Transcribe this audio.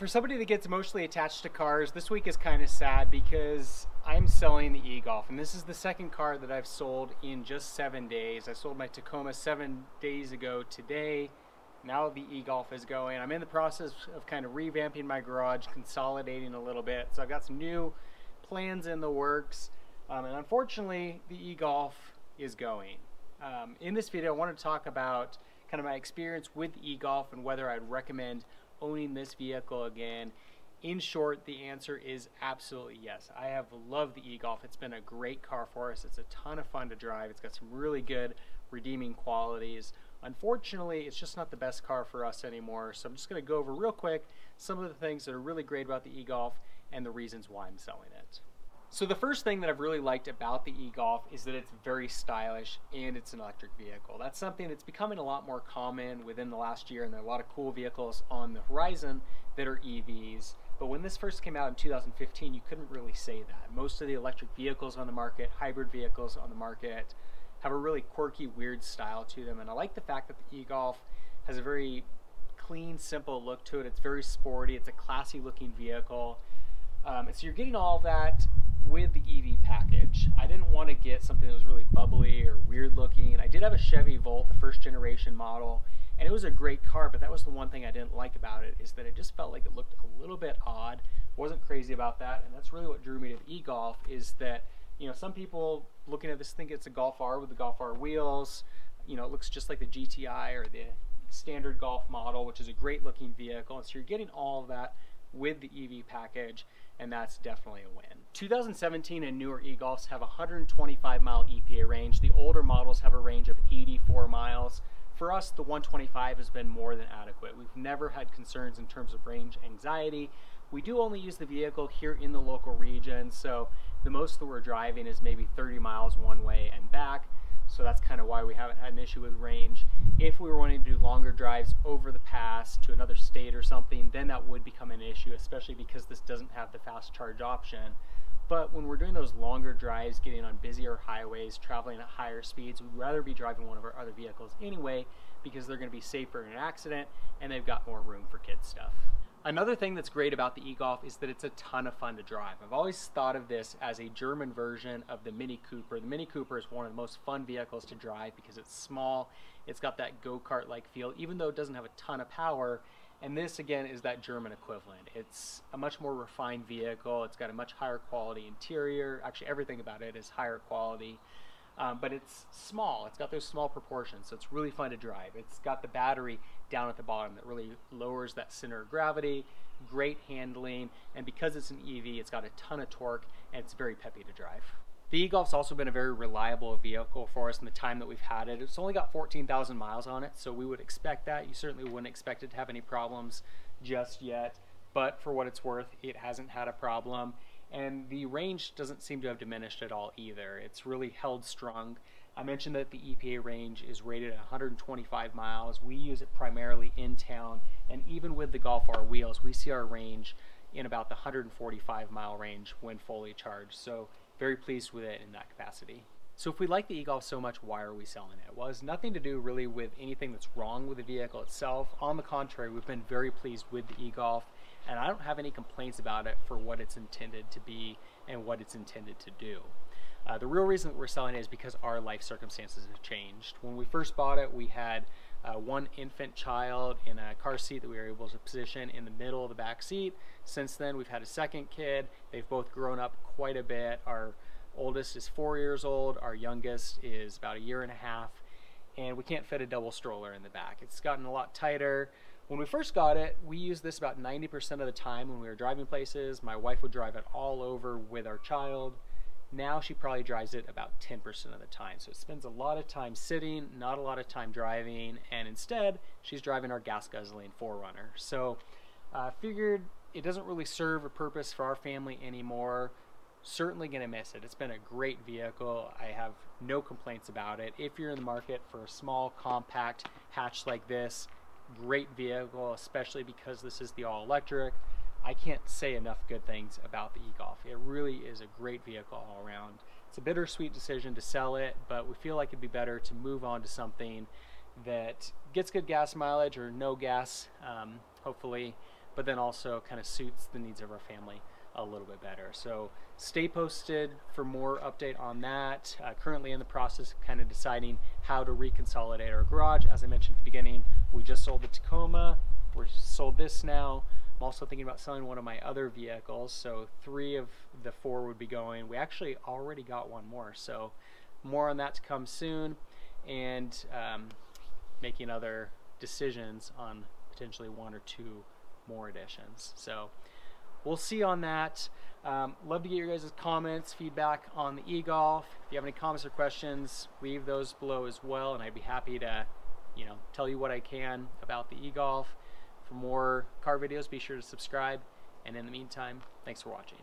for somebody that gets emotionally attached to cars, this week is kind of sad because I'm selling the e-Golf, and this is the second car that I've sold in just seven days. I sold my Tacoma seven days ago today. Now the e-Golf is going. I'm in the process of kind of revamping my garage, consolidating a little bit. So I've got some new plans in the works, um, and unfortunately, the e-Golf is going. Um, in this video, I want to talk about kind of my experience with e-Golf and whether I'd recommend owning this vehicle again? In short, the answer is absolutely yes. I have loved the e-Golf. It's been a great car for us. It's a ton of fun to drive. It's got some really good redeeming qualities. Unfortunately, it's just not the best car for us anymore. So I'm just going to go over real quick some of the things that are really great about the e-Golf and the reasons why I'm selling it. So the first thing that I've really liked about the e-Golf is that it's very stylish and it's an electric vehicle. That's something that's becoming a lot more common within the last year and there are a lot of cool vehicles on the horizon that are EVs. But when this first came out in 2015, you couldn't really say that. Most of the electric vehicles on the market, hybrid vehicles on the market, have a really quirky, weird style to them. And I like the fact that the e-Golf has a very clean, simple look to it. It's very sporty. It's a classy looking vehicle. Um, so you're getting all that with the EV package. I didn't want to get something that was really bubbly or weird looking. I did have a Chevy Volt, the first generation model, and it was a great car, but that was the one thing I didn't like about it is that it just felt like it looked a little bit odd. Wasn't crazy about that, and that's really what drew me to the e-Golf is that, you know, some people looking at this think it's a Golf R with the Golf R wheels. You know, it looks just like the GTI or the standard Golf model, which is a great looking vehicle. And so you're getting all of that with the EV package, and that's definitely a win. 2017 and newer e-Golfs have 125 mile EPA range. The older models have a range of 84 miles. For us, the 125 has been more than adequate. We've never had concerns in terms of range anxiety. We do only use the vehicle here in the local region, so the most that we're driving is maybe 30 miles one way and back. So that's kind of why we haven't had an issue with range. If we were wanting to do longer drives over the pass to another state or something, then that would become an issue, especially because this doesn't have the fast charge option. But when we're doing those longer drives, getting on busier highways, traveling at higher speeds, we'd rather be driving one of our other vehicles anyway because they're going to be safer in an accident and they've got more room for kids stuff. Another thing that's great about the e-Golf is that it's a ton of fun to drive. I've always thought of this as a German version of the Mini Cooper. The Mini Cooper is one of the most fun vehicles to drive because it's small, it's got that go-kart like feel, even though it doesn't have a ton of power. And this again is that German equivalent. It's a much more refined vehicle. It's got a much higher quality interior. Actually, everything about it is higher quality. Um, but it's small. It's got those small proportions, so it's really fun to drive. It's got the battery down at the bottom that really lowers that center of gravity, great handling, and because it's an EV, it's got a ton of torque, and it's very peppy to drive. The e-Golf's also been a very reliable vehicle for us in the time that we've had it. It's only got 14,000 miles on it, so we would expect that. You certainly wouldn't expect it to have any problems just yet, but for what it's worth, it hasn't had a problem and the range doesn't seem to have diminished at all either. It's really held strong. I mentioned that the EPA range is rated at 125 miles. We use it primarily in town, and even with the Golf R wheels, we see our range in about the 145 mile range when fully charged. So very pleased with it in that capacity. So if we like the e-Golf so much, why are we selling it? Well, it's nothing to do really with anything that's wrong with the vehicle itself. On the contrary, we've been very pleased with the e-Golf and I don't have any complaints about it for what it's intended to be and what it's intended to do. Uh, the real reason that we're selling it is because our life circumstances have changed. When we first bought it, we had uh, one infant child in a car seat that we were able to position in the middle of the back seat. Since then, we've had a second kid. They've both grown up quite a bit. Our oldest is four years old. Our youngest is about a year and a half. And we can't fit a double stroller in the back. It's gotten a lot tighter. When we first got it, we used this about 90% of the time when we were driving places. My wife would drive it all over with our child. Now she probably drives it about 10% of the time. So it spends a lot of time sitting, not a lot of time driving, and instead she's driving our gas guzzling 4Runner. So I uh, figured it doesn't really serve a purpose for our family anymore. Certainly going to miss it. It's been a great vehicle. I have no complaints about it. If you're in the market for a small, compact hatch like this, great vehicle, especially because this is the all-electric. I can't say enough good things about the e-Golf. It really is a great vehicle all around. It's a bittersweet decision to sell it, but we feel like it'd be better to move on to something that gets good gas mileage or no gas, um, hopefully, but then also kind of suits the needs of our family a little bit better. So stay posted for more update on that. Uh, currently in the process of kind of deciding how to reconsolidate our garage. As I mentioned at the beginning, we just sold the Tacoma. We're sold this now. I'm also thinking about selling one of my other vehicles. So three of the four would be going. We actually already got one more. So more on that to come soon. And um, making other decisions on potentially one or two more additions. So we'll see on that. Um, love to get your guys' comments, feedback on the e-golf. If you have any comments or questions, leave those below as well, and I'd be happy to, you know, tell you what I can about the e-golf. For more car videos, be sure to subscribe. And in the meantime, thanks for watching.